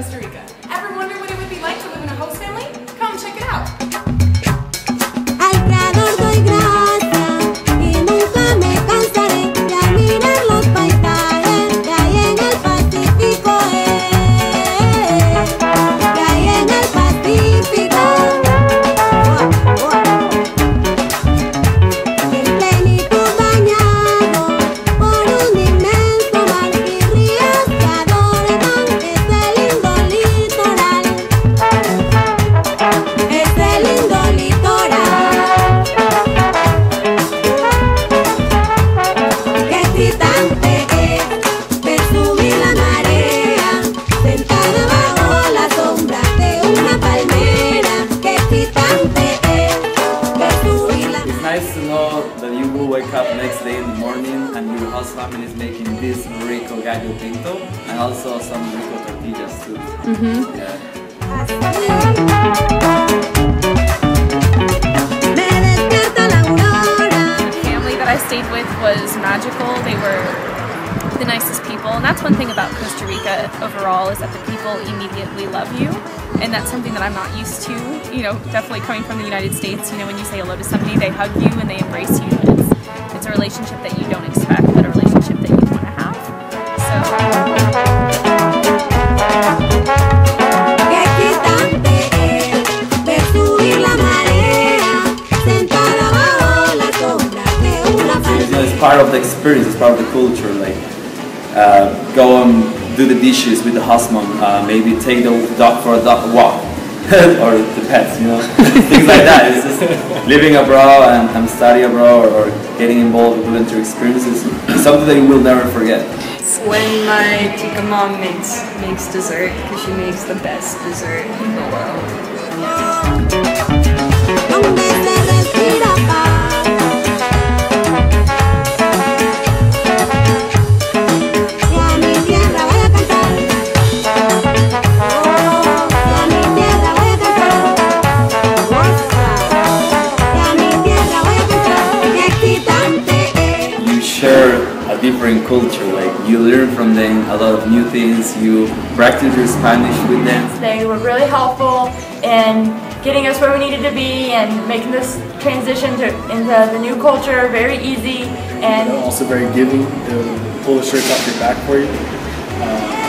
Costa Rica. Morning and family is making this rico gallo pinto and also some rico tortillas too. Mm-hmm. Yeah. The family that I stayed with was magical. They were the nicest people, and that's one thing about Costa Rica overall is that the people immediately love you, and that's something that I'm not used to. You know, definitely coming from the United States, you know, when you say hello to somebody, they hug you and they embrace you. And it's it's a relationship that you don't expect, but a relationship that you want to have. So. It's part of the experience, it's part of the culture. Like, uh, go and do the dishes with the husband, uh, maybe take the dog for a dog walk, or the pets, you know, things like that. It's just living abroad and, and study abroad or, or getting involved with volunteer experiences is something that you will never forget. when my Tica mom makes makes dessert because she makes the best dessert in the world. Different culture. Like you learn from them a lot of new things. You practice your Spanish with them. They were really helpful in getting us where we needed to be and making this transition to into the new culture very easy and also very giving. They'll pull the shirts off your back for you. Uh,